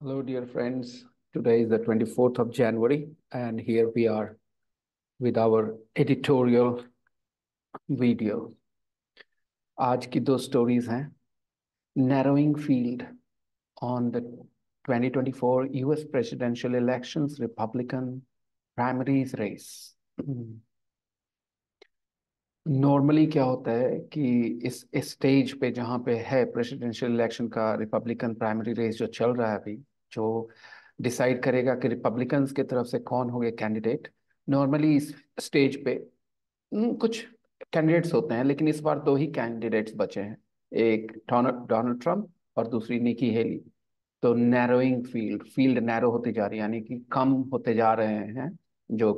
Hello, dear friends. Today is the 24th of January, and here we are with our editorial video. आज की दो stories हैं narrowing field on the 2024 US presidential elections Republican primaries race. Normally क्या होता है कि इस stage पे जहाँ पे है प्रेसिडेंशियल इलेक्शन का रिपब्लिकन प्राइमरी रेस जो चल रहा है अभी जो डिसाइड करेगा कि रिपब्लिकन्स की तरफ़ से कौन हो गए कैंडिडेट नॉर्मली इस स्टेज पे कुछ कैंडिडेट्स होते हैं, लेकिन इस बार दो ही कैंडिडेट्स बचे हैं। एक डोनाल्ड ट्रंप और दूसरी निकी हेली तो नैरोइंग फ़ील्ड फ़ील्ड नैरो होती जा रही है, यानी कि कम होते जा रहे हैं जो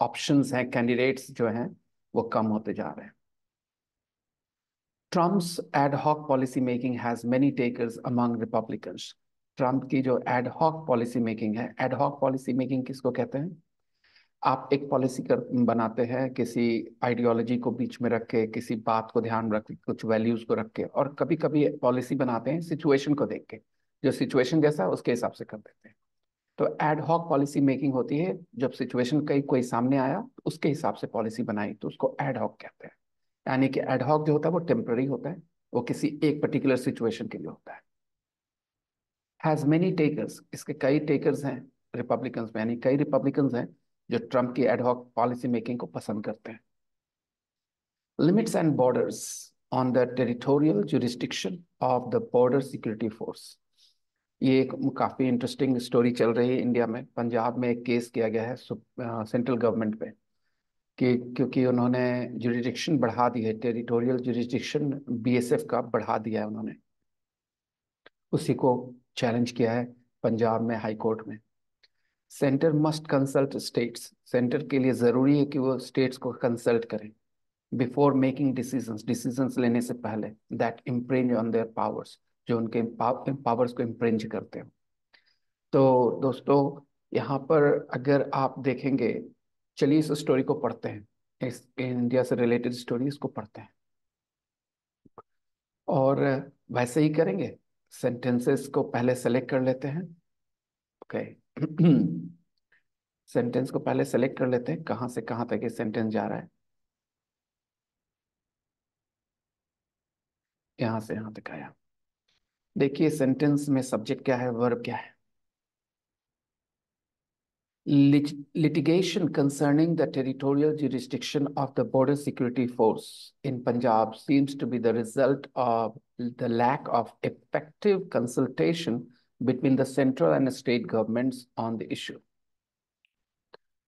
ऑप्शंस हैं कैंडिडेट्स जो हैं, वो कम होते जा रहे हैं। Trump's ad hoc policy making has many takers among Republicans Trump की जो एडहॉक पॉलिसी मेकिंग है एडहॉक पॉलिसी मेकिंग किसको कहते हैं? आप एक पॉलिसी कर, बनाते हैं किसी आइडियोलॉजी को बीच में रख के, किसी बात को ध्यान रख के कुछ वैल्यूज़ को रख के, और कभी कभी पॉलिसी बनाते हैं सिचुएशन को देख के। जो सिचुएशन जैसा उसके हिसाब से कर देते हैं। तो एड हॉक पॉलिसी मेकिंग होती है, जब सिचुएशन कहीं, कोई सामने आया तो उसके हिसाब से पॉलिसी बनाई तो उसको एड हॉक कहते हैं। यानी कि एड हॉक जो होता है, वो टेम्पररी होता है, वो किसी एक पर्टिकुलर सिचुएशन के लिए होता है। हैज़ मेनी टेकर्स इसके कई टेकर्स हैं रिपब्लिकन्स में, यानी कई रिपब्लिकन्स हैं जो ट्रंप की एडहॉक पॉलिसी मेकिंग को पसंद करते हैं। Limits and borders on the territorial jurisdiction of the border security force ये एक काफ़ी इंटरेस्टिंग स्टोरी चल रही है इंडिया में। पंजाब में एक केस किया गया है सेंट्रल गवर्नमेंट पे कि क्योंकि उन्होंने जुरिस्डिक्शन बढ़ा दी है टेरिटोरियल जुरिस्डिक्शन बीएसएफ का बढ़ा दिया है उन्होंने। उसी को चैलेंज किया है पंजाब में हाई कोर्ट में। Centre must consult states centre के लिए ज़रूरी है कि वो स्टेट्स को कंसल्ट करें बिफोर मेकिंग डिसीजंस डिसीजंस लेने से पहले that impinge on their powers जो उनके पावर्स को इम्प्रेंज करते हो। तो दोस्तों, यहाँ पर अगर आप देखेंगे, चलिए इस स्टोरी को पढ़ते हैं। इस इंडिया से रिलेटेड स्टोरी इसको पढ़ते हैं। और वैसे ही करेंगे। सेंटेंसेस को पहले सेलेक्ट कर लेते हैं। ओके सेंटेंस को पहले सेलेक्ट कर लेते हैं, कहाँ से कहाँ तक ये सेंटेंस जा रहा है। यहाँ से यहाँ तक आया। देखिए सेंटेंस में सब्जेक्ट क्या है वर्ब क्या है। litigation concerning the territorial jurisdiction of the border security force in Punjab seems to be the result of the lack of effective consultation between the central and state governments on the issue.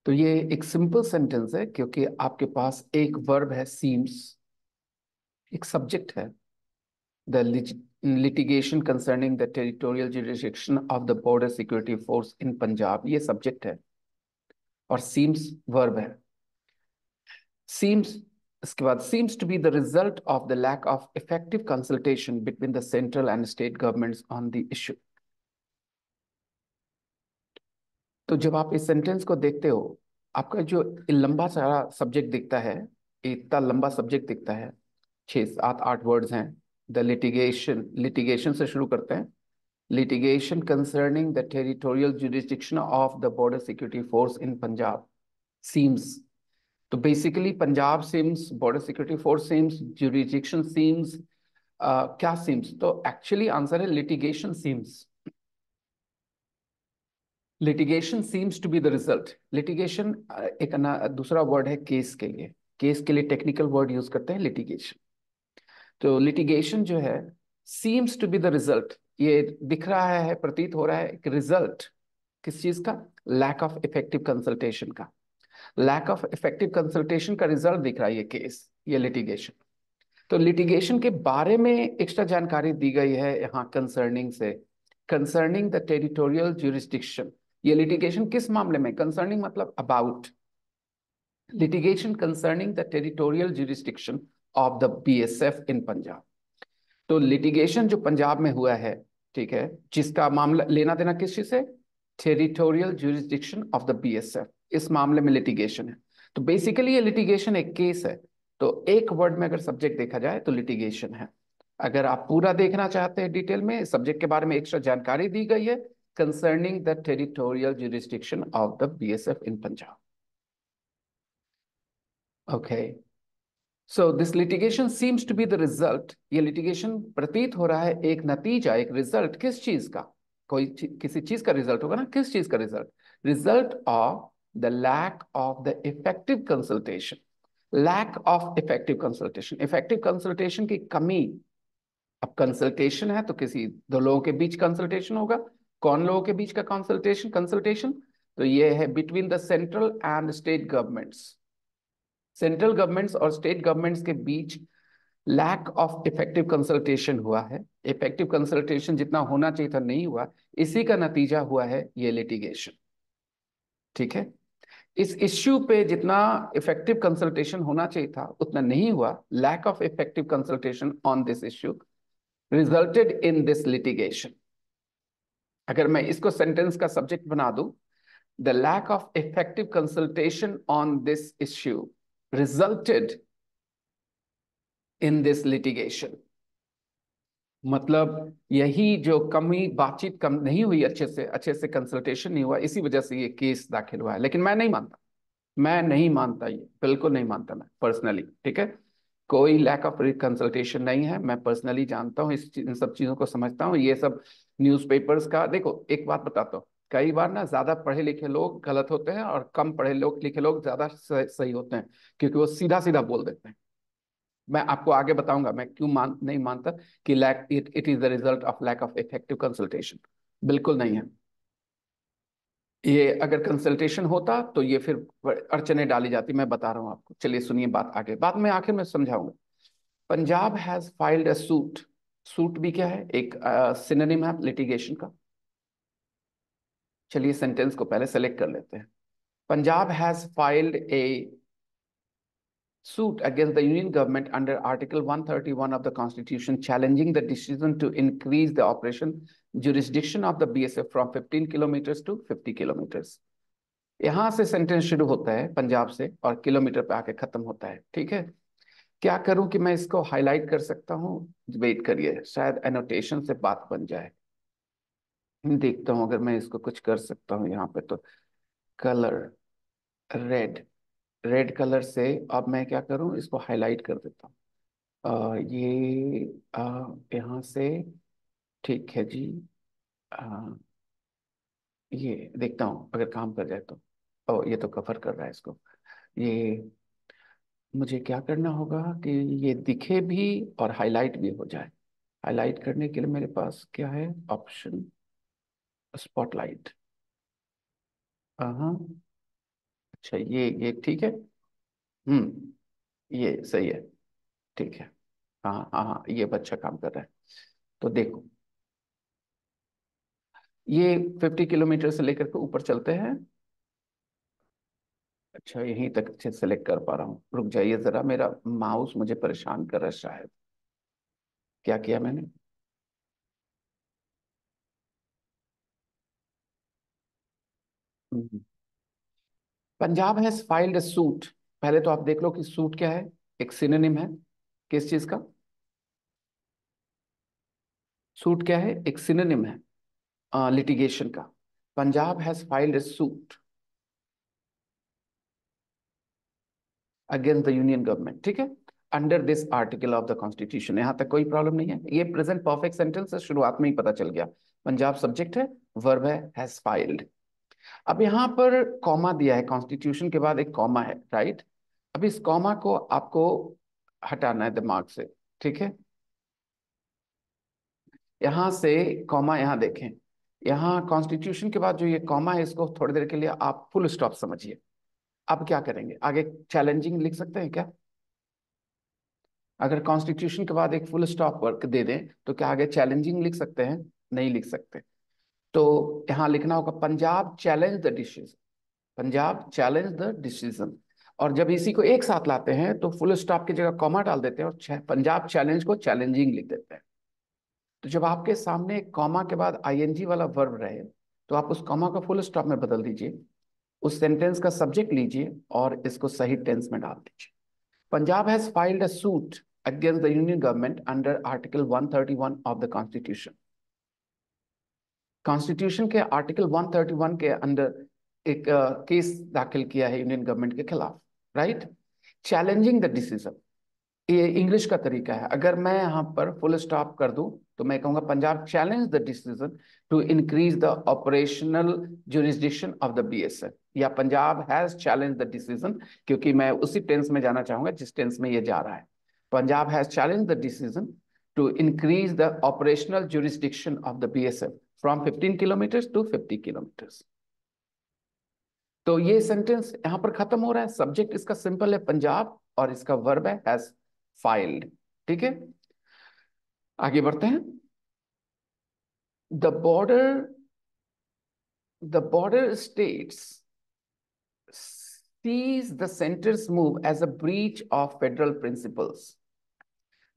तो ये एक simple sentence है क्योंकि आपके पास एक verb है seems एक subject है the litigation concerning the territorial jurisdiction of the border security force in Punjab ये सब्जेक्ट है और सीम्स वर्ब है। सीम्स इसके बाद seems to be the result of the lack of effective consultation between the central and state governments on the issue तो जब आप इस सेंटेंस को देखते हो, आपका जो लंबा सारा सब्जेक्ट दिखता है, इतना लंबा सब्जेक्ट दिखता है, छह, सात, आठ वर्ड्स हैं द लिटिगेशन लिटिगेशन से शुरू करते हैं litigation concerning the territorial jurisdiction of the border security force in Punjab seems तो basically Punjab seems border security force seems jurisdiction seems क्या सीम्स तो एक्चुअली आंसर है litigation seems litigation seems to be the result litigation एक दूसरा word है case के लिए. Case के लिए टेक्निकल वर्ड यूज़ करते हैं लिटिगेशन तो लिटिगेशन जो है seems to be the result ये दिख रहा है, प्रतीत हो रहा है एक रिज़ल्ट किस चीज़ का? लैक ऑफ़ इफ़ेक्टिव कंसल्टेशन का। लैक ऑफ़ इफ़ेक्टिव कंसल्टेशन का रिज़ल्ट दिख रहा है ये केस ये लिटिगेशन तो लिटिगेशन के बारे में एक्स्ट्रा जानकारी दी गई है यहाँ कंसर्निंग से। कंसर्निंग द टेरिटोरियल जुरिस्डिक्शन ये लिटिगेशन किस मामले में? कंसर्निंग मतलब about litigation concerning the territorial jurisdiction of the BSF in Punjab तो लिटिगेशन जो पंजाब में हुआ है, ठीक है, जिसका मामला लेना देना किस चीज़ से? Territorial jurisdiction of the BSF इस मामले में लिटिगेशन है। तो बेसिकली ये लिटिगेशन एक केस है। तो एक वर्ड में अगर सब्जेक्ट देखा जाए तो लिटिगेशन है। अगर आप पूरा देखना चाहते हैं डिटेल में सब्जेक्ट के बारे में एक्स्ट्रा जानकारी दी गई है concerning the territorial jurisdiction of the BSF in Punjab okay so this litigation seems to be the result ये लिटिगेशन प्रतीत हो रहा है एक नतीजा, एक रिज़ल्ट किस चीज़ का? कोई किसी चीज़ का रिज़ल्ट होगा ना? किस चीज़ का result result of the lack of the effective consultation lack of effective consultation effective consultation की कमी। अब कंसल्टेशन है तो किसी दो लोगों के बीच कंसल्टेशन होगा। कौन लोगों के बीच का कंसल्टेशन कंसल्टेशन तो ये है between the central and state governments central governments और स्टेट गवर्नमेंट्स के बीच लैक ऑफ़ इफ़ेक्टिव कंसल्टेशन हुआ है। इफ़ेक्टिव कंसल्टेशन जितना होना चाहिए था नहीं हुआ, इसी का नतीजा हुआ है ये लिटिगेशन ठीक है? इस इश्यू पे जितना इफ़ेक्टिव कंसल्टेशन होना चाहिए था, उतना नहीं हुआ। Lack of effective consultation on this issue resulted in this litigation अगर मैं इसको सेंटेंस का सब्जेक्ट बना दूँ the lack of effective consultation on this issue resulted in this litigation मतलब यही जो कमी, बातचीत कम नहीं हुई अच्छे से अच्छे से कंसल्टेशन नहीं हुआ, इसी वजह से ये केस दाखिल हुआ है। लेकिन मैं नहीं मानता। मैं नहीं मानता ये, बिल्कुल नहीं मानता मैं पर्सनली ठीक है? कोई लैक ऑफ़ कंसल्टेशन नहीं है, मैं पर्सनली जानता हूँ, इस इन सब चीज़ों को समझता हूँ। ये सब न्यूज़पेपर्स का, देखो, एक बात बताता हूँ। कई बार ना ज़्यादा पढ़े लिखे लोग गलत होते हैं और कम पढ़े लोग लिखे लोग ज़्यादा सही होते हैं, क्योंकि वो सीधा सीधा बोल देते हैं। मैं आपको आगे बताऊँगा, मैं क्यों मान, नहीं मानता कि lack it it is the result of lack of effective consultation बिल्कुल नहीं है। ये अगर कंसल्टेशन होता तो ये फिर अड़चने डाली जाती, मैं बता रहा हूँ आपको। चलिए सुनिए बात आगे। बाद में आखिर में समझाऊँगा। Punjab has filed a suit suit भी क्या है? एक सिनोनिम है लिटिगेशन का। चलिए सेंटेंस को पहले सेलेक्ट कर लेते हैं। Punjab has filed a suit against the union government under article 131 of the constitution challenging the decision to increase the operation jurisdiction of the BSF from 15 kilometre to 50 kilometre यहाँ से sentence शुरू होता है पंजाब से और किलोमीटर पे आके खत्म होता है, ठीक है? क्या करूँ कि मैं इसको हाईलाइट कर सकता हूँ? वेट करिए, शायद एनोटेशन से बात बन जाए। देखता हूँ अगर मैं इसको कुछ कर सकता हूँ यहाँ पे तो। कलर रेड रेड कलर से अब मैं क्या करूँ इसको हाईलाइट कर देता हूँ। ये यहाँ से ठीक है जी। आ, ये देखता हूँ अगर काम कर जाए तो। ओ ये तो कवर कर रहा है इसको। ये मुझे क्या करना होगा कि ये दिखे भी और हाईलाइट भी हो जाए। हाईलाइट करने के लिए मेरे पास क्या है? ऑप्शन स्पॉटलाइट हाँ अच्छा ये ये ठीक है? हम्म ये सही है। ठीक है। हाँ हाँ हाँ ये बच्चा काम कर रहा है। तो देखो। ये फिफ्टी किलोमीटर से लेकर के ऊपर चलते हैं। अच्छा यहीं तक अच्छे सेलेक्ट कर पा रहा हूँ। रुक जाइए जरा, मेरा माउस मुझे परेशान कर रहा है शायद। क्या किया मैंने? हम्म। Punjab has filed suit. पहले तो आप देख लो कि सूट क्या है, एक सिनोनिम है। किस चीज़ का? सूट क्या है, एक सिनोनिम है लिटिगेशन का। Punjab has filed suit against the union government, ठीक है? Under this article of the constitution. यहाँ तक कोई प्रॉब्लम नहीं है। ये प्रेजेंट परफेक्ट सेंटेंस शुरुआत में ही पता चल गया। पंजाब सब्जेक्ट है वर्ब है हैज़ फाइल्ड अब यहाँ पर कॉमा दिया है कॉन्स्टिट्यूशन के बाद एक कॉमा है राइट अब इस कॉमा को आपको हटाना है दिमाग से, ठीक है? यहाँ से कॉमा यहाँ देखें। यहाँ कॉन्स्टिट्यूशन के बाद जो ये कॉमा है, इसको थोड़ी देर के लिए आप फुल स्टॉप समझिए। अब क्या करेंगे? आगे चैलेंजिंग लिख सकते हैं क्या? अगर कॉन्स्टिट्यूशन के बाद एक फुल स्टॉप वर्क दे दें तो क्या आगे चैलेंजिंग लिख सकते हैं? नहीं लिख सकते। तो यहाँ लिखना होगा, Punjab challenge the decision Punjab challenge the decision और जब इसी को एक साथ लाते हैं तो फुल स्टॉप की जगह कॉमा डाल देते हैं और पंजाब चैलेंज को चैलेंजिंग लिख देते हैं। तो जब आपके सामने कॉमा के बाद आईएनजी वाला वर्ब रहे तो आप उस कॉमा को फुल स्टॉप में बदल दीजिए। उस सेंटेंस का सब्जेक्ट लीजिए और इसको सही टेंस में डाल दीजिए। Punjab has filed a suit against the union government under article 131 of the constitution constitution के आर्टिकल 131 के अंदर एक केस uh, दाखिल किया है यूनियन गवर्नमेंट के खिलाफ राइट चैलेंजिंग द डिसीज़न ये इंग्लिश का तरीका है। अगर मैं यहाँ पर फुल स्टॉप कर दूँ तो मैं कहूँगा Punjab challenge the decision to increase the operational jurisdiction of the BSF या Punjab has challenge the decision क्योंकि मैं उसी टेंस में जाना चाहूँगा जिस टेंस में ये जा रहा है। Punjab has challenge the decision to increase the operational jurisdiction of the BSF from fifteen kilometres to fifty kilometres तो ये सेंटेंस यहाँ पर खत्म हो रहा है। सब्जेक्ट इसका सिंपल है पंजाब और इसका वर्ब है filed, ठीक है? आगे बढ़ते हैं। The border the border states sees the centre's move as a breach of federal principles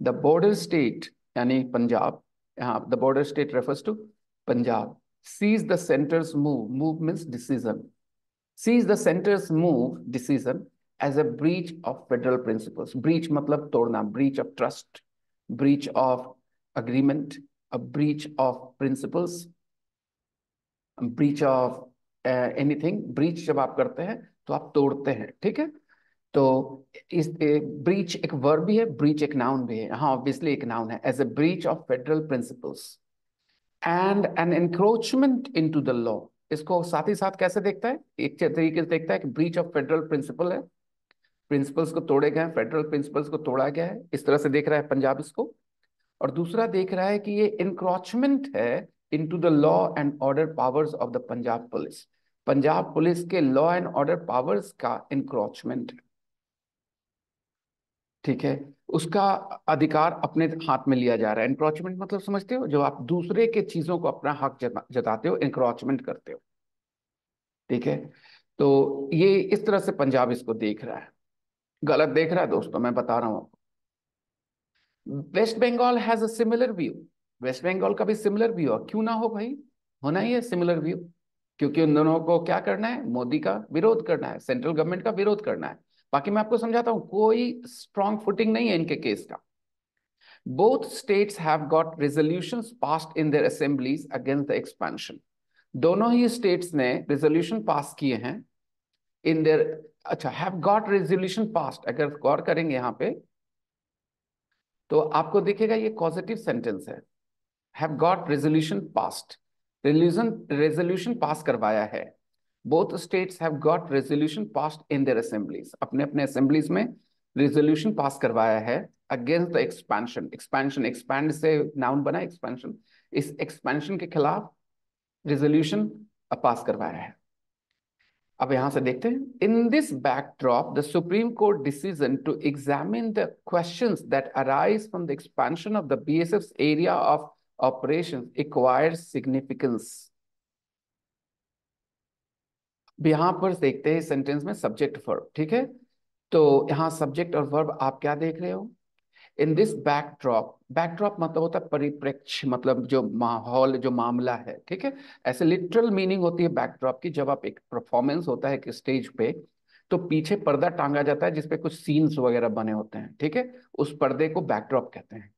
the border state यानी पंजाब यहाँ the border state refers to Punjab, sees the center's move, move means decision, sees the center's move, decision as a breach of federal principles. Breach matlab torna, breach of trust, breach of agreement, a breach of principles, breach of uh, anything. Breach जब आप करते हैं तो आप तोड़ते हैं ठीक है तो इस ब्रीच एक वर्ब भी है ब्रीच एक नाउन भी है हाँ ऑब्वियसली एक नाउन है as a breach of federal principles and an encroachment into the law इसको साथ ही साथ कैसे देखता है? एक तरीके से देखता है कि ब्रीच ऑफ़ फेडरल प्रिंसिपल है। प्रिंसिपल्स को तोड़े गए फेडरल प्रिंसिपल्स को तोड़ा गया है। इस तरह से देख रहा है पंजाब इसको। और दूसरा देख रहा है कि ये इंक्रोचमेंट है into the law and order powers of the Punjab police Punjab police के लॉ एंड ऑर्डर पावर्स का इंक्रोचमेंट ठीक है? उसका अधिकार अपने हाथ में लिया जा रहा है। इंक्रोचमेंट मतलब समझते हो? जो आप दूसरे के चीज़ों को अपना हक जताते हो इंक्रोचमेंट करते हो। ठीक है? तो ये इस तरह से पंजाब इसको देख रहा है। गलत देख रहा है दोस्तों, मैं बता रहा हूँ आपको। West Bengal has a similar view West Bengal का भी सिमिलर व्यू है। क्यों ना हो भाई? होना ही है सिमिलर व्यू क्योंकि उन दोनों को क्या करना है? मोदी का विरोध करना है। सेंट्रल गवर्नमेंट का विरोध करना है। बाकी मैं आपको समझाता हूँ, कोई स्ट्रॉन्ग फुटिंग नहीं है इनके केस का। Both got resolution pass expansion दोनों ही स्टेट्स ने रेजोल्यूशन पास किए हैं इन देयर अच्छा हैव गॉट रेजोल्यूशन पास अगर गौर करेंगे यहाँ पे तो आपको दिखेगा ये पॉजिटिव सेंटेंस है। Have got resolution past resolution pass करवाया है। Both states have got resolution passed in their assemblies अपने अपने assemblies में resolution pass करवाया है against the expansion expansion expand से noun बना expansion इस expansion के खिलाफ resolution pass करवाया है अब यहाँ से देखते हैं in this backdrop the Supreme Court decision to examine the questions that arise from the expansion of the BSF's area of operations acquires significance यहाँ पर देखते हैं सेंटेंस में सब्जेक्ट वर्ब ठीक है? तो यहाँ सब्जेक्ट और वर्ब आप क्या देख रहे हो? इन दिस बैकड्रॉप बैकड्रॉप मतलब होता है परिप्रेक्ष्य मतलब जो माहौल, जो मामला है, ठीक है? ऐसे लिटरल मीनिंग होती है बैकड्रॉप की, जब आप एक परफॉर्मेंस होता है कि स्टेज पे तो पीछे पर्दा टांगा जाता है जिसपे कुछ सीन्स वगैरह बने होते हैं, ठीक है? उस पर्दे को बैकड्रॉप कहते हैं।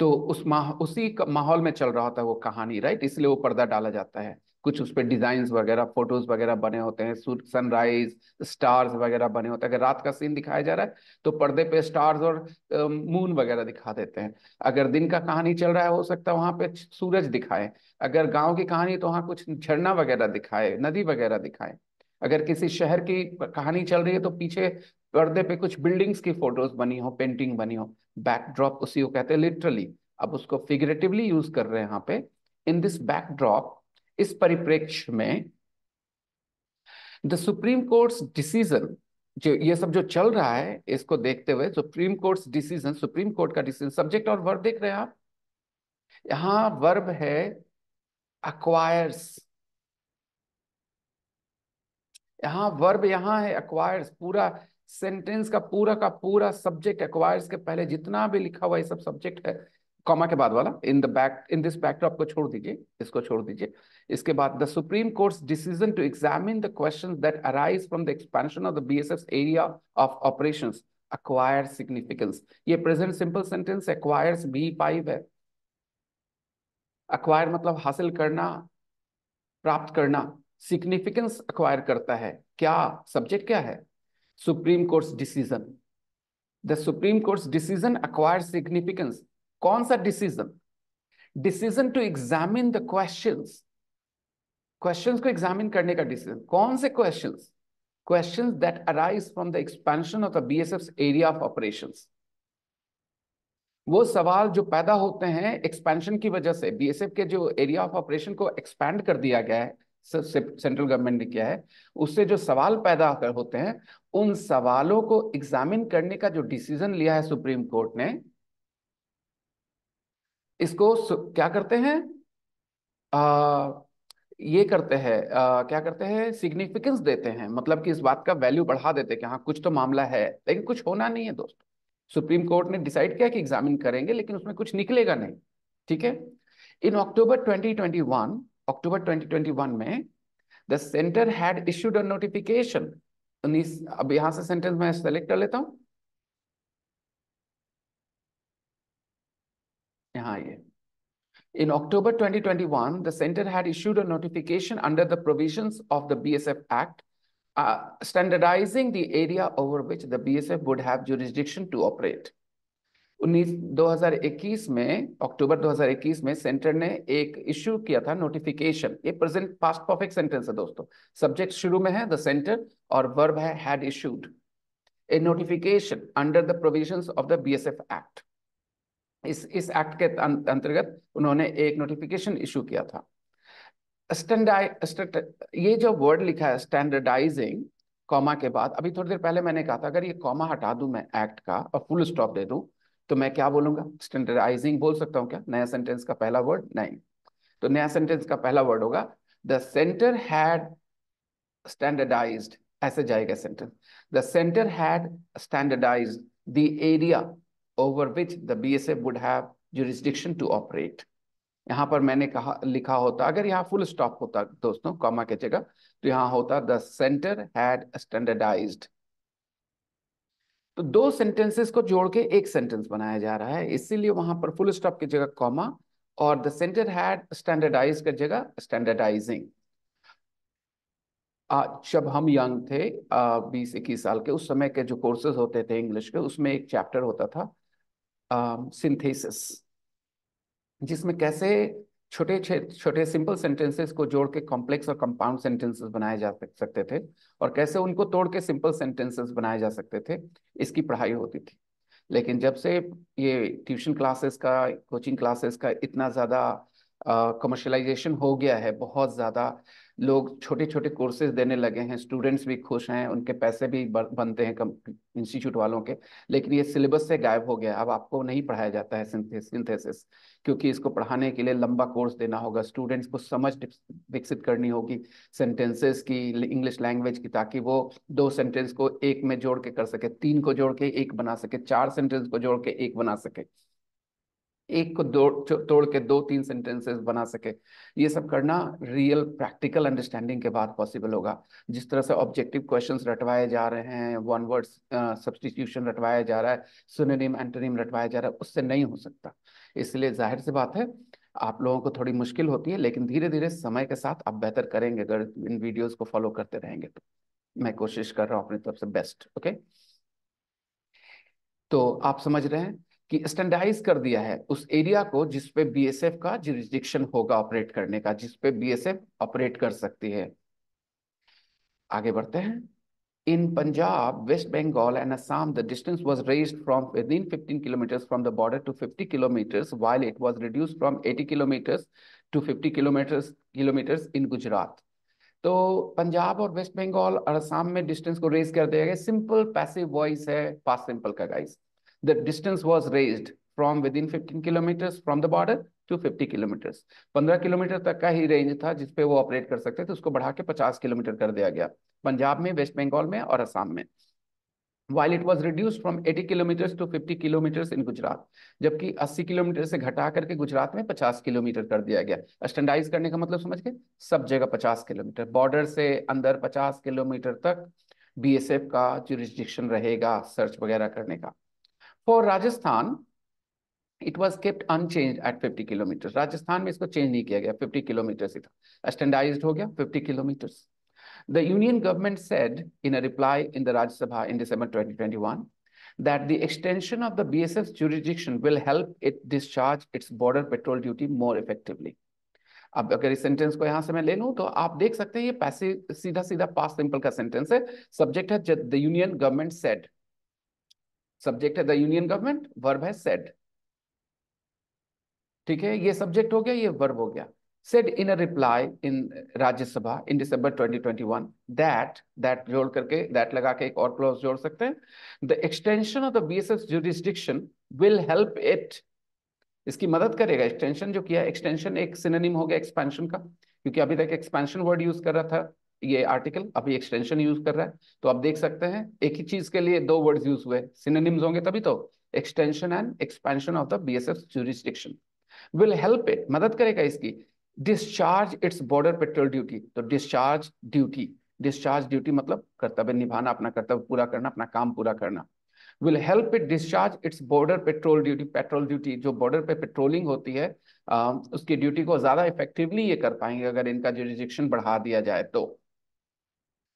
तो उस माह, उसी माहौल में चल रहा होता है वो कहानी राइट इसलिए वो पर्दा डाला जाता है। कुछ उस पर डिज़ाइन वगैरह, फ़ोटोज़ वगैरह बने होते हैं सनराइज स्टार्स वगैरह बने होते हैं। अगर रात का सीन दिखाया जा रहा है तो पर्दे पे स्टार्स और मून वगैरह दिखा देते हैं। अगर दिन का कहानी चल रहा है, हो सकता है वहाँ पे सूरज दिखाए। अगर गाँव की कहानी तो वहाँ कुछ झरना वगैरह दिखाए, नदी वगैरह दिखाए। अगर किसी शहर की कहानी चल रही है तो पीछे पर्दे पे कुछ बिल्डिंग्स की फ़ोटोज़ बनी हो पेंटिंग बनी हो। बैकड्रॉप उसी को कहते हैं लिटरली अब उसको फिगरेटिवली यूज़ कर रहे हैं यहाँ पे। इन दिस बैकड्रॉप इस परिप्रेक्ष्य में द सुप्रीम कोर्ट्स डिसीज़न, जो ये सब जो चल रहा है, इसको देखते हुए supreme court's decision, supreme court का डिसीज़न, सब्जेक्ट और वर्ब देख रहे हैं आप? यहाँ वर्ब है अक्वायर्स यहाँ वर्ब यहाँ है अक्वायर्स पूरा सेंटेंस का, पूरा का पूरा सब्जेक्ट अक्वायर्स के पहले जितना भी लिखा हुआ ये सब सब्जेक्ट है कॉमा के बाद वाला, in the back, in this backdrop को छोड़ दीजिए, इसको छोड़ दीजिए। इसके बाद the supreme court's decision to examine the questions that arise from the expansion of the BSF's area of operations acquire significance ये present simple sentence acquires B five है। अक्वायर मतलब हासिल करना, प्राप्त करना सिग्निफिकेंस अक्वायर करता है। क्या सब्जेक्ट क्या है? Supreme court decision. The supreme court decision acquire significance कौन सा decision decision to examine the questions questions को एग्जामिन करने का डिसीज़न कौन से questions questions that arise from the expansion of the BSF area of operations वो सवाल जो पैदा होते हैं एक्सपेंशन की वजह से बीएसएफ के जो एरिया ऑफ़ ऑपरेशन को एक्सपैंड कर दिया गया है सेंट्रल गवर्नमेंट ने किया है, उससे जो सवाल पैदा होते हैं, उन सवालों को एग्जामिन करने का जो डिसीज़न लिया है सुप्रीम कोर्ट ने इसको क्या करते हैं? ये करते हैं क्या करते हैं? सिग्निफिकेंस देते हैं। मतलब कि इस बात का वैल्यू बढ़ा देते हैं कि हाँ कुछ तो मामला है, लेकिन कुछ होना नहीं है दोस्तों। सुप्रीम कोर्ट ने डिसाइड किया कि एग्जामिन करेंगे, लेकिन उसमें कुछ निकलेगा नहीं। ठीक है? इन अक्टूबर 2021 अक्टूबर 2021 में the centre had issued a notification अब यहाँ से सेंटेंस मैं सेलेक्ट कर लेता हूँ। यहाँ ये In October 2021, the center had issued a notification under the provisions of the BSF Act, uh, standardizing the area over which the BSF would have jurisdiction to operate. 2021 में अक्टूबर 2021 में सेंटर ने एक इश्यू किया था नोटिफिकेशन ये present past perfect sentence है दोस्तों subject शुरू में है द सेंटर और वर्ब है had issued a notification under the provisions of the BSF act इस इस एक्ट के अंतर्गत उन्होंने एक नोटिफिकेशन इशू किया था। ये जो वर्ड लिखा है स्टैंडर्डाइजिंग कॉमा के बाद, अभी थोड़ी देर पहले मैंने कहा था, अगर ये कॉमा हटा दूँ मैं एक्ट का और फुल स्टॉप दे दूँ तो मैं क्या बोलूँगा? स्टैंडर्डाइजिंग बोल सकता हूँ क्या? नया सेंटेंस का पहला वर्ड नहीं। तो नया सेंटेंस का पहला वर्ड होगा द सेंटर हैड स्टैंडर्डाइज्ड ऐसे जाएगा sentence the centre had standardised the area over which the BSF would have jurisdiction to operate. यहाँ पर मैंने कहा, लिखा होता, अगर यहाँ फुल स्टॉप होता, दोस्तों कॉमा के जगह तो यहाँ होता द सेंटर हैड स्टैंडर्डाइज्ड तो दो सेंटेंसेस को जोड़ के एक सेंटेंस बनाया जा रहा है, इसीलिए वहाँ पर फुल स्टॉप की जगह कॉमा और द सेंटर हैड स्टैंडर्डाइज की जगह स्टैंडर्डाइजिंग जब हम यंग थे बीस इक्कीस साल के, उस समय के जो कोर्सेज होते थे इंग्लिश के, उसमें एक चैप्टर होता था सिंथेसिस जिसमें कैसे छोटे छोटे सिंपल सेंटेंसेस को जोड़ के कॉम्प्लेक्स और कंपाउंड सेंटेंसेस बनाए जा सकते थे और कैसे उनको तोड़ के सिंपल सेंटेंसेस बनाए जा सकते थे इसकी पढ़ाई होती थी। लेकिन जब से ये ट्यूशन क्लासेस का कोचिंग क्लासेस का इतना ज़्यादा कमर्शलाइजेशन uh, हो गया है बहुत ज़्यादा लोग छोटे छोटे कोर्सेज देने लगे हैं स्टूडेंट्स भी खुश हैं, उनके पैसे भी बनते हैं इंस्टीट्यूट वालों के, लेकिन ये सिलेबस से गायब हो गया। अब आपको नहीं पढ़ाया जाता है सिंथेसिस क्योंकि इसको पढ़ाने के लिए लंबा कोर्स देना होगा। स्टूडेंट्स को समझ विकसित करनी होगी सेंटेंसेस की इंग्लिश लैंग्वेज की, ताकि वो दो सेंटेंस को एक में जोड़ के कर सके, तीन को जोड़ के एक बना सके, चार सेंटेंस को जोड़ के एक बना सके। एक को दो तोड़ के दो, तीन सेंटेंसेस बना सके। ये सब करना रियल प्रैक्टिकल अंडरस्टैंडिंग के बाद पॉसिबल होगा। जिस तरह से ऑब्जेक्टिव क्वेश्चंस रटवाए जा रहे हैं वन वर्ड सब्सटीट्यूशन रटवाया जा रहा है सुनिम एंटोनिम रटवाया जा रहा है, उससे नहीं हो सकता। इसलिए ज़ाहिर सी बात है, आप लोगों को थोड़ी मुश्किल होती है, लेकिन धीरे धीरे समय के साथ आप बेहतर करेंगे अगर इन वीडियोज़ को फॉलो करते रहेंगे तो। मैं कोशिश कर रहा हूँ अपनी तरफ़ से बेस्ट ओके तो आप समझ रहे हैं? कि स्टैंडाइज कर दिया है उस एरिया को जिसपे बी एस एफ़ का जिडिक्शन होगा ऑपरेट करने का जिसपे बी एस एफ़ ऑपरेट कर सकती है। आगे बढ़ते हैं। In Punjab West Bengal and Assam the distance was raise from within fifteen from the border to fifty kilometre while it was reduce from eighty kilometres to fifty kilometre kilometres in Gujarat तो पंजाब और waste Bengal और असम में distance को raise कर दिया गया। Simple passive voice है past simple का guys the distance was raised from within 15 kilometers from the border to 50 kilometers. 15 kilometre तक का ही रेंज था जिसपे वो ऑपरेट कर सकते थे, उसको बढ़ा के 50 किलोमीटर कर दिया गया। पंजाब में वेस्ट बंगाल में और असम में। While it was reduced from 80 kilometers to 50 kilometers in Gujarat जबकि 80 किलोमीटर से घटा करके गुजरात में 50 किलोमीटर कर दिया गया। स्टैंडाइज करने का मतलब समझ गए सब जगह 50 किलोमीटर बॉर्डर से अंदर 50 किलोमीटर तक बीएसएफ का जुरिस्डिक्शन रहेगा सर्च वगैरह करने का। For Rajasthan it was kept unchange at 50 kilometre Rajasthan में इसको चेंज नहीं किया गया 50 किलोमीटर ही था स्टैंडाइज हो गया 50 kilometre The union government said in a reply in the Rajya Sabha in December 2021 that the extension of the BSF's jurisdiction will help it discharge its border patrol duty more effectively. अब अगर इस sentence को यहाँ से मैं ले लूँ तो आप देख सकते हैं ये पैसे सीधा सीधा पास सिंपल का सेंटेंस है सब्जेक्ट है the union government said subject है द यूनियन गवर्नमेंट वर्ब है सेड ठीक है, ये सब्जेक्ट हो गया, ये वर्ब हो गया. In a reply in Rajya Sabha in December 2021 that that जोड़ करके, that लगा के एक और क्लॉज जोड़ सकते हैं. The extension of the BSS jurisdiction will help it. इसकी मदद करेगा. एक्सटेंशन जो किया एक्सटेंशन एक सिनोनिम हो गया एक्सपेंशन का. क्योंकि अभी तक एक्सपेंशन वर्ड यूज़ कर रहा था. ये आर्टिकल अभी एक्सटेंशन यूज़ कर रहा है तो आप देख सकते हैं, एक ही चीज़ के लिए दो वर्ड्स यूज़ हुए सिनोनिम्स होंगे तभी तो। Extension and expansion of the BSF jurisdiction will help it मदद करेगा इसकी। Discharge its border patrol duty तो डिस्चार्ज ड्यूटी डिस्चार्ज ड्यूटी मतलब कर्तव्य निभाना, अपना कर्तव्य पूरा करना, अपना काम पूरा करना। Will help it discharge its border patrol duty patrol duty जो बॉर्डर पे पेट्रोलिंग होती है उसकी ड्यूटी को ज़्यादा इफेक्टिवली ये कर पाएँगे अगर इनका जुरिस्डिक्शन बढ़ा दिया जाए तो।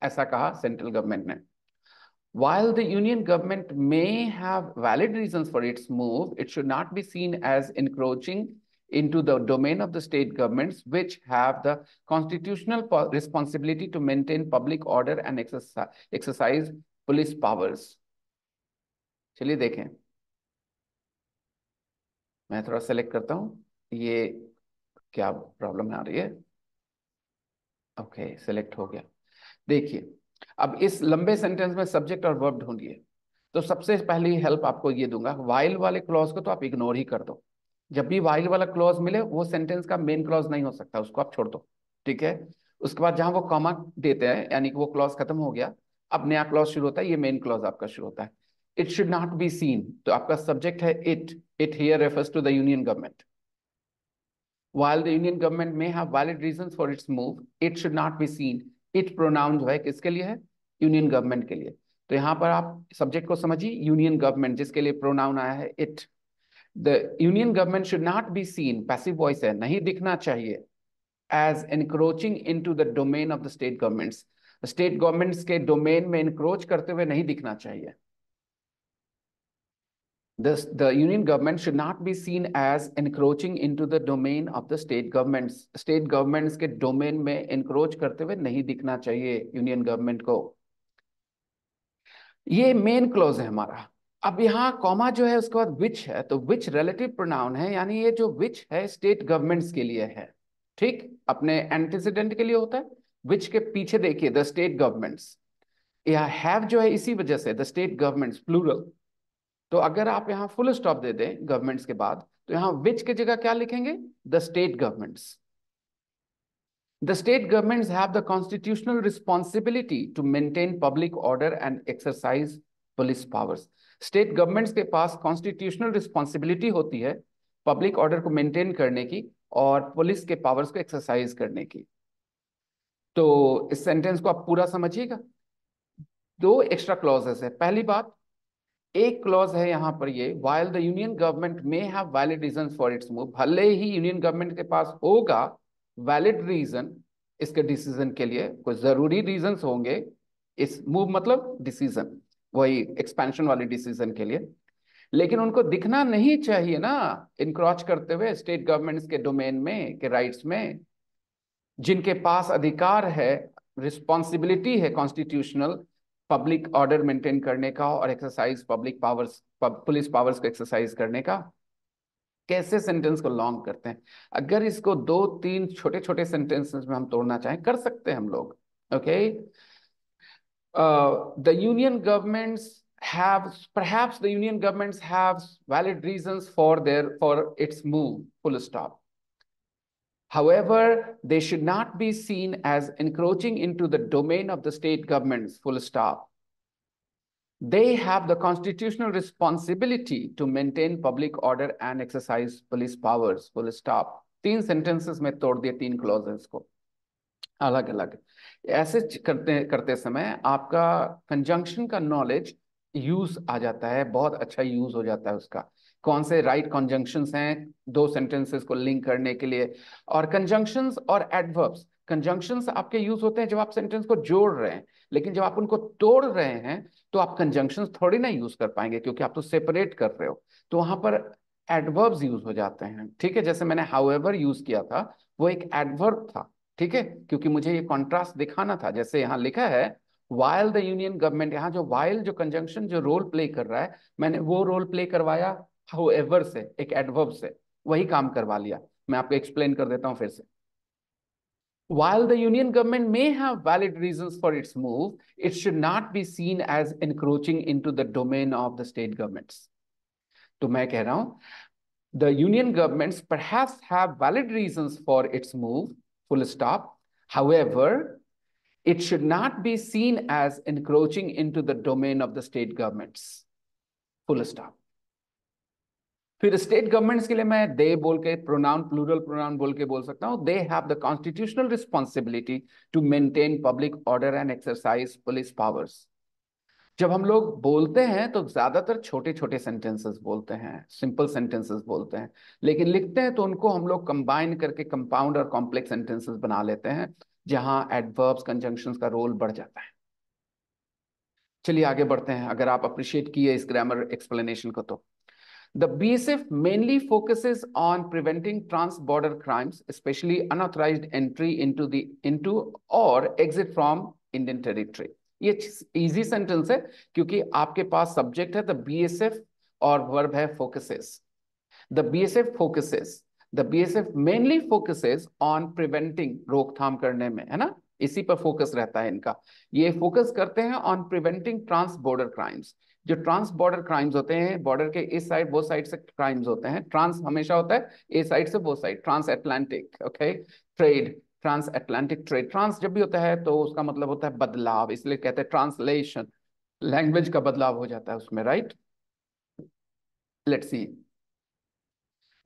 ऐसा कहा सेंट्रल गवर्नमेंट ने। While the union government may have valid reason for its move it should not be seen as encroaching into the domain of the state government which have the constitutional responsibility to maintain public order and exercise police powers चलिए देखें। मैं थोड़ा select करता हूँ। ये क्या problem आ रही है? ओके okay, सेलेक्ट हो गया। देखिए अब इस लंबे सेंटेंस में सब्जेक्ट और वर्ब ढूंढिए। तो सबसे पहली हेल्प आपको ये दूँगा वाइल वाले क्लॉज को तो आप इग्नोर ही कर दो। जब भी वाइल वाला क्लॉज मिले वो सेंटेंस का मेन क्लॉज नहीं हो सकता उसको आप छोड़ दो ठीक है? उसके बाद जहाँ वो कॉमा देते हैं यानी कि वो क्लॉज खत्म हो गया अब नया क्लॉज शुरू होता है ये मेन क्लॉज आपका शुरू होता है। It should not be seen तो आपका सब्जेक्ट है it it here refers to the union government While the union government may have valid reasons for its move, it should not be seen. It pronoun जो है किसके लिए है? Union government के लिए। तो यहाँ पर आप सब्जेक्ट को समझिए, यूनियन गवर्नमेंट, जिसके लिए प्रोनाउन आया है it. The union government should not be seen, passive voice है, नहीं दिखना चाहिए, as encroaching into the domain of the state governments. State governments के डोमेन में इनक्रोच करते हुए नहीं दिखना चाहिए। This, the union government should not be seen as encroaching into the domain of the state governments. State governments के domain में encroach करते हुए नहीं दिखना चाहिए union government को। ये मेन क्लोज है हमारा। अब यहाँ कॉमा जो है उसके बाद विच है तो विच रिलेटिव प्रोनाउन है यानी ये जो विच है स्टेट गवर्नमेंट्स के लिए है। ठीक? अपने एंटीसीडेंट के लिए होता है विच के पीछे देखिए द स्टेट गवर्नमेंट्स या हैव जो है इसी वजह से द स्टेट गवर्नमेंट्स प्लूरल तो अगर आप यहाँ फुल स्टॉप दे दें गवर्नमेंट्स के बाद तो यहाँ विच की जगह क्या लिखेंगे? The state governments the state governments have the constitutional responsibility to maintain public order and exercise police powers state governments के पास कॉन्स्टिट्यूशनल रिस्पॉन्सिबिलिटी होती है पब्लिक ऑर्डर को मेंटेन करने की और पुलिस के पावर्स को एक्सरसाइज करने की. तो इस सेंटेंस को आप पूरा समझिएगा? दो एक्स्ट्रा क्लॉजेस है। पहली बात एक क्लॉज है यहाँ पर ये while the union government may have valid reason for its move भले ही यूनियन गवर्नमेंट के पास होगा वैलिड रीजन इसके डिसीज़न के लिए कोई ज़रूरी रीजन होंगे, इस मूव मतलब डिसीज़न वही एक्सपेंशन वाले डिसीज़न के लिए। लेकिन उनको दिखना नहीं चाहिए ना इनक्रॉच करते हुए स्टेट गवर्नमेंट्स के डोमेन में, के राइट्स में, जिनके पास अधिकार है रिस्पॉन्सिबिलिटी है कॉन्स्टिट्यूशनल पब्लिक ऑर्डर मेंटेन करने का और exercise public powers police powers को एक्सरसाइज करने का, कैसे सेंटेंस को लॉन्ग करते हैं? अगर इसको दो, तीन छोटे छोटे सेंटेंसेस में हम तोड़ना चाहें, कर सकते हैं हम लोग okay the union government's have, perhaps the union governments have valid reasons for their, for its move, full stop. however they should not be seen as encroaching into the domain of the state governments full stop They have the constitutional responsibility to maintain public order and exercise police powers. Full stop. तीन sentences में तोड़ दिए तीन clauses को अलग अलग ऐसे करते करते समय आपका कंजंक्शन का नॉलेज यूज आ जाता है बहुत अच्छा यूज हो जाता है उसका कौन से राइट right कंजंक्शंस हैं, दो सेंटेंसेस को लिंक करने के लिए। और कंजंक्शंस और एडवर्ब्स कंजंक्शंस आपके यूज़ होते हैं जब आप सेंटेंस को जोड़ रहे हैं, लेकिन जब आप उनको तोड़ रहे हैं तो आप कंजंक्शंस थोड़ी ना यूज़ कर पाएँगे, क्योंकि आप तो सेपरेट कर रहे हो। तो वहाँ पर एडवर्ब्स यूज़ हो जाते हैं, ठीक है? जैसे मैंने हाउ यूज़ किया था, वो एक एडवर्ब था, ठीक है? क्योंकि मुझे ये कॉन्ट्रास्ट दिखाना था। जैसे यहाँ लिखा है वाइल द यूनियन गवर्नमेंट यहाँ जो वाइल जो कंजंक्शन जो रोल प्ले कर रहा है, मैंने वो रोल प्ले करवाया हाउएवर से, एक एडवर्ब से, वही काम करवा लिया। मैं आपको एक्सप्लेन कर देता हूँ फिर से। While the union government may have valid reason for its move it should not be seen as encroaching into the domain of the state governments तो मैं कह रहा हूँ द यूनियन गवर्नमेंट पर have valid reason for its move full stop however it should not be seen as encroaching into the domain of the state governments full stop फिर state governments के लिए मैं दे बोल के प्रोनाउन प्लूरल प्रोनाउन बोल के बोल सकता हूँ। They have the constitutional responsibility to maintain public order and exercise police powers जब हम लोग बोलते हैं तो ज़्यादातर छोटे छोटे सेंटेंसेस बोलते हैं सिंपल सेंटेंसेस बोलते हैं। लेकिन लिखते हैं तो उनको हम लोग कंबाइन करके कंपाउंड और कॉम्प्लेक्स सेंटेंसेस बना लेते हैं, जहाँ एडवर्ब्स कंजंक्शंस का रोल बढ़ जाता है। चलिए आगे बढ़ते हैं। अगर आप अप्रिशिएट किए इस ग्रामर एक्सप्लेनेशन को तो। The BSF mainly focuses on preventing trans-border crimes, especially unauthorized entry into the into or exit from Indian territory. ये easy sentence है क्योंकि आपके पास subject है the BSF और verb है focuses. The BSF focuses. The BSF mainly focuses on preventing रोकथाम करने में है ना इसी पर फोकस रहता है इनका। ये फोकस करते हैं on preventing trans border crimes जो ट्रांस बॉर्डर क्राइम्स होते हैं बॉर्डर के इस साइड वो साइड से क्राइम्स होते हैं। ट्रांस हमेशा होता है ए साइड से वो side transatlantic okay trade transatlantic trade trans जब भी होता है तो उसका मतलब होता है बदलाव। इसलिए कहते हैं ट्रांसलेशन लैंग्वेज का बदलाव हो जाता है उसमें right let's see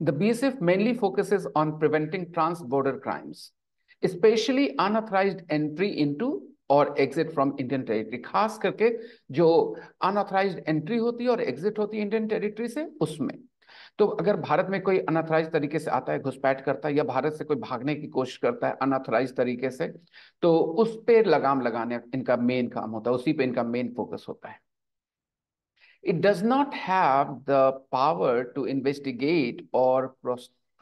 The BSF mainly focuses on preventing trans-border crimes, especially unauthorized entry into और एग्जिट फ्रॉम इंडियन टेरिटरी खास करके जो अनऑथराइज एंट्री होती है और एग्जिट होती है इंडियन टेरिटरी से, उसमें। तो अगर भारत में कोई अनऑथराइज तरीके से आता है, घुसपैठ करता है या भारत से कोई भागने की कोशिश करता है अनऑथराइज तरीके से तो उस पर लगाम लगाने इनका मेन काम होता है, उसी पे इनका मेन फोकस होता है। It does not have the power to investigate or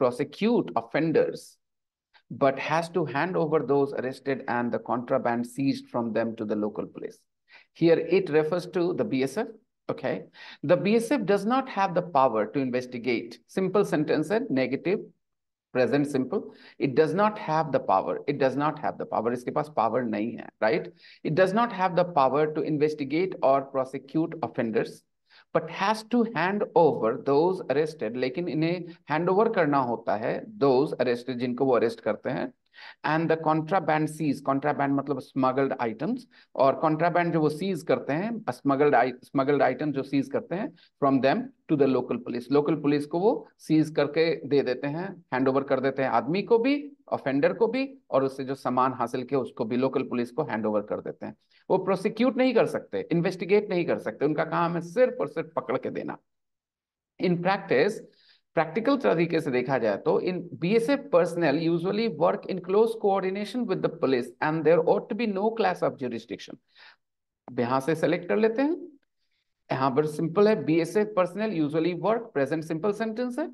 prosecute offenders but has to hand over those arrested and the contraband seized from them to the local police. Here it refers to the BSF. Okay. The BSF does not have the power to investigate. Simple sentence and negative, present simple. It does not have the power. It does not have the power. इसके पास power नहीं है, right? It does not have the power to investigate or prosecute offenders but has to hand over those arrested, लेकिन इन्हें hand over करना होता है, those arrested, जिनको वो arrest करते हैं and the contraband seize contraband मतलब स्मगल्ड आइटम्स और कॉन्ट्राबैंड जो वो सीज करते हैं स्मगल्ड स्मगल्ड आइटम जो सीज करते हैं from them to the local police local police को वो सीज करके दे देते हैं हैंड ओवर कर देते हैं आदमी को भी ऑफेंडर को भी, और उससे जो सामान हासिल किया, उसको भी लोकल पुलिस को हैंड ओवर कर देते हैं। वो प्रोसिक्यूट नहीं कर सकते इन्वेस्टिगेट नहीं कर सकते, उनका काम है सिर्फ़ और सिर्फ़ पकड़ के देना। इन प्रैक्टिस प्रैक्टिकल तरीके से देखा जाए तो इन BSF personnel usually work in close coordination with the police and there ought to be no clash of jurisdiction. अब यहाँ से सेलेक्ट कर लेते हैं। यहाँ पर सिंपल है BSF personnel usually work present simple sentence है।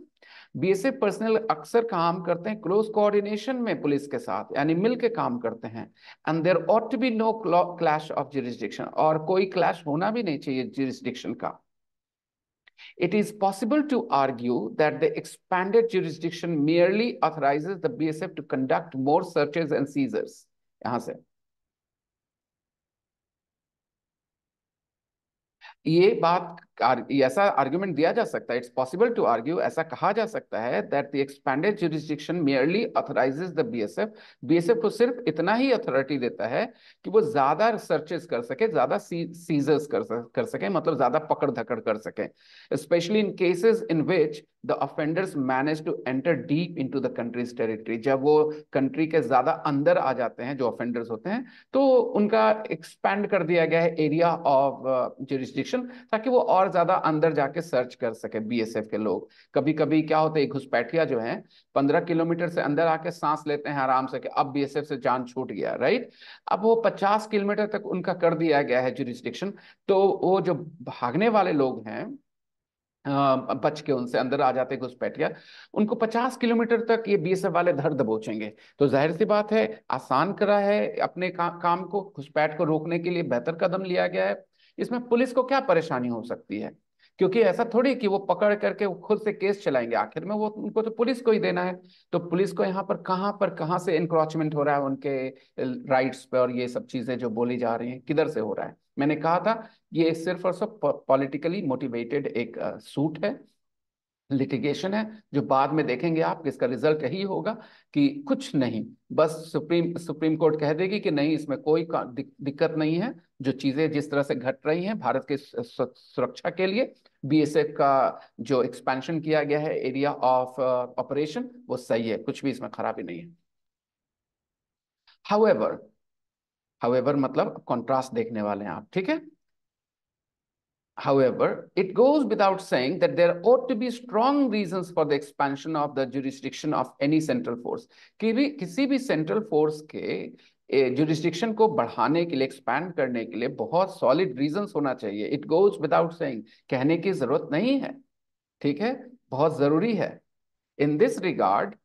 बीएसएफ पर्सनल अक्सर काम करते हैं क्लोज कोऑर्डिनेशन में पुलिस के साथ यानी मिल के काम करते हैं and there ought to be no clash of jurisdiction और कोई क्लैश होना भी नहीं चाहिए jurisdiction का It is possible to argue that the expanded jurisdiction merely authorizes the BSF to conduct more searches and seizures. ये बात ऐसा आर्ग्यूमेंट दिया जा सकता है। इट्स पॉसिबल टू आर्ग्यू ऐसा कहा जा सकता है that the expanded jurisdiction merely authorises the BSF BSF को सिर्फ़ इतना ही अथॉरिटी देता है कि वो ज़्यादा सर्चेस कर सके, ज़्यादा सीजर्स कर कर सके मतलब ज़्यादा पकड़ धकड़ कर सके। Specially in cases in which the offenders manage to enter deep into the country's territory जब वो कंट्री के ज़्यादा अंदर आ जाते हैं, जो ऑफेंडर्स होते हैं तो उनका एक्सपैंड कर दिया गया है एरिया ऑफ़ जुरिस्डिक्शन ताकि वो और ज़्यादा अंदर जाके सर्च कर सके बीएसएफ के लोग। कभी कभी क्या होता है घुसपैठिया जो है पंद्रह किलोमीटर से अंदर आके सांस लेते हैं आराम से कि अब बीएसएफ से जान छूट गया राइट अब वो पचास किलोमीटर तक उनका कर दिया गया है जुरिस्डिक्शन तो वो जो भागने वाले लोग हैं बच के उनसे अंदर आ जाते घुसपैठिया उनको 50 किलोमीटर तक ये बीएसएफ वाले धर दबोचेंगे तो ज़ाहिर सी बात है आसान करा है अपने का, काम को घुसपैठ को रोकने के लिए बेहतर कदम लिया गया है। इसमें पुलिस को क्या परेशानी हो सकती है? क्योंकि ऐसा थोड़ी कि वो पकड़ करके खुद से केस चलाएँगे। आखिर में वो, उनको तो पुलिस को ही देना है। तो पुलिस को यहाँ पर कहाँ पर, कहाँ से इंक्रोचमेंट हो रहा है उनके राइट्स पे और ये सब चीज़ें जो बोली जा रही हैं, किधर से हो रहा है? मैंने कहा था, ये सिर्फ़ और सिर्फ़ पॉलिटिकली मोटिवेटेड एक सूट है। लिटिगेशन है, जो बाद में देखेंगे आप इसका रिज़ल्ट यही होगा कि कुछ नहीं। बस सुप्रीम सुप्रीम कोर्ट कह देगी कि नहीं, इसमें कोई दिक्कत नहीं है। जो चीज़ें जिस तरह से घट रही हैं भारत के सुरक्षा के लिए, बीएसएफ का जो एक्सपेंशन किया गया है एरिया ऑफ़ ऑपरेशन वो सही है, कुछ भी इसमें खराबी नहीं है। हाउएवर हाउएवर मतलब कॉन्ट्रास्ट देखने वाले हैं आप, ठीक है? However, it goes without saying that there ought to be strong reasons for the expansion of the jurisdiction of any central force. कि भी किसी भी central force के jurisdiction को बढ़ाने के लिए expand करने के लिए बहुत solid reasons होना चाहिए. It goes without saying. कहने की जरूरत नहीं है. ठीक है? बहुत जरूरी है. In this regard,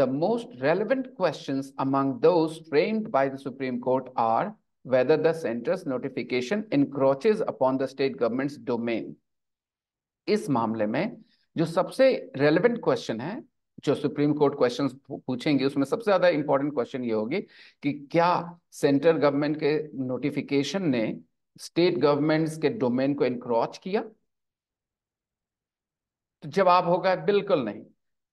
the most relevant questions among those framed by the Supreme Court are Whether the center's notification encroaches upon the state government's domain. इस मामले में जो सबसे रेलेवेंट क्वेश्चन है, जो सुप्रीम कोर्ट क्वेश्चंस पूछेंगे, उसमें सबसे ज़्यादा इंपॉर्टेंट क्वेश्चन ये होगी कि क्या सेंट्रल गवर्नमेंट के नोटिफिकेशन ने स्टेट गवर्नमेंट्स के डोमेन को इनक्रॉच किया? तो जवाब होगा बिल्कुल नहीं।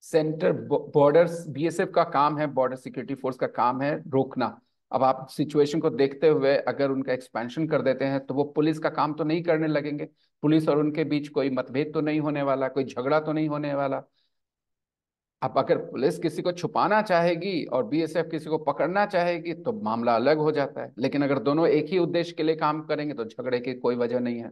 सेंटर बॉर्डर बीएसएफ का काम है बॉर्डर सिक्योरिटी फोर्स का काम है रोकना। अब आप सिचुएशन को देखते हुए अगर उनका एक्सपेंशन कर देते हैं तो वो पुलिस का काम तो नहीं करने लगेंगे। पुलिस और उनके बीच कोई मतभेद तो नहीं होने वाला, कोई झगड़ा तो नहीं होने वाला। अब अगर पुलिस किसी को छुपाना चाहेगी और बीएसएफ किसी को पकड़ना चाहेगी तो मामला अलग हो जाता है। लेकिन अगर दोनों एक ही उद्देश्य के लिए काम करेंगे तो झगड़े की कोई वजह नहीं है।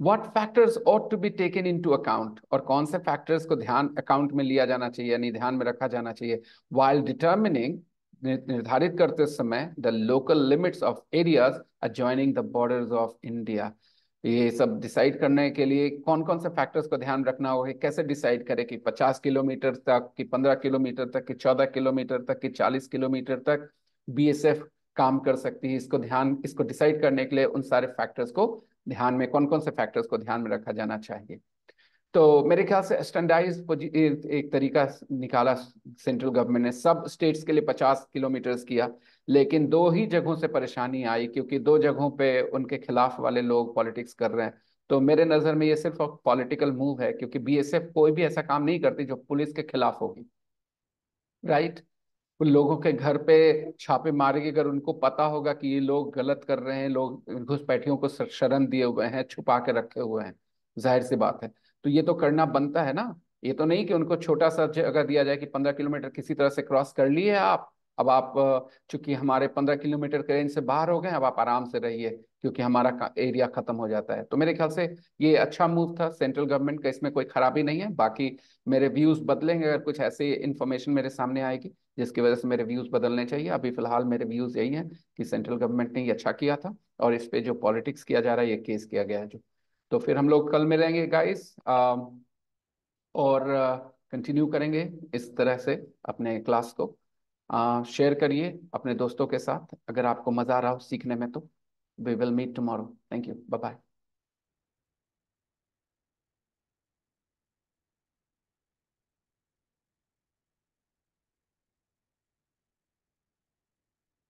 What factors ought to be taken into account और कौन से फैक्टर्स को ध्यान अकाउंट में लिया जाना चाहिए, यानी ध्यान में रखा जाना चाहिए। वाइल डिटर्मिनिंग निर्धारित करते समय the local limits of areas adjoining the borders of India ये सब डिसाइड करने के लिए कौन कौन से फैक्टर्स को ध्यान रखना होगा? कैसे डिसाइड करें कि 50 किलोमीटर तक, कि 15 किलोमीटर तक, कि 14 किलोमीटर तक, कि 40 किलोमीटर तक बीएसएफ काम कर सकती है? इसको ध्यान, इसको डिसाइड करने के लिए उन सारे फैक्टर्स को ध्यान में कौन कौन से फैक्टर्स को ध्यान में रखा जाना चाहिए? तो मेरे ख्याल से स्टैंडाइज एक तरीका निकाला सेंट्रल गवर्नमेंट ने। सब स्टेट्स के लिए 50 किलोमीटर किया, लेकिन दो ही जगहों से परेशानी आई, क्योंकि दो जगहों पे उनके खिलाफ वाले लोग पॉलिटिक्स कर रहे हैं। तो मेरे नज़र में ये सिर्फ़ पॉलिटिकल मूव है, क्योंकि बीएसएफ कोई भी ऐसा काम नहीं करती जो पुलिस के खिलाफ होगी। राइट लोगों के घर पे छापे मारेगी, अगर उनको पता होगा कि ये लोग गलत कर रहे हैं, लोग घुसपैठियों को शरण दिए हुए हैं, छुपा के रखे हुए हैं। ज़ाहिर सी बात है। तो ये तो करना बनता है ना। ये तो नहीं कि उनको छोटा सा जगह दिया जाए कि पंद्रह किलोमीटर किसी तरह से क्रॉस कर लिए आप, अब आप, चूँकि हमारे पंद्रह किलोमीटर के रेंज से बाहर हो गए, अब आप आराम से रहिए, क्योंकि हमारा एरिया खत्म हो जाता है। तो मेरे ख्याल से ये अच्छा मूव था सेंट्रल गवर्नमेंट का इसमें कोई खराबी नहीं है। बाकी मेरे व्यूज़ बदलेंगे अगर कुछ ऐसी इन्फॉर्मेशन मेरे सामने आएगी, जिसकी वजह से मेरे व्यूज़ बदलने चाहिए। अभी फ़िलहाल मेरे व्यूज़ यही है कि सेंट्रल गवर्नमेंट ने ये अच्छा किया था, और इस पे जो पॉलिटिक्स किया जा रहा है, ये केस किया गया है जो। तो फिर हम लोग कल मिलेंगे गाइस और कंटिन्यू करेंगे इस तरह से अपने क्लास को. शेयर करिए अपने दोस्तों के साथ, अगर आपको मज़ा आ रहा हो सीखने में तो we will meet tomorrow thank you bye bye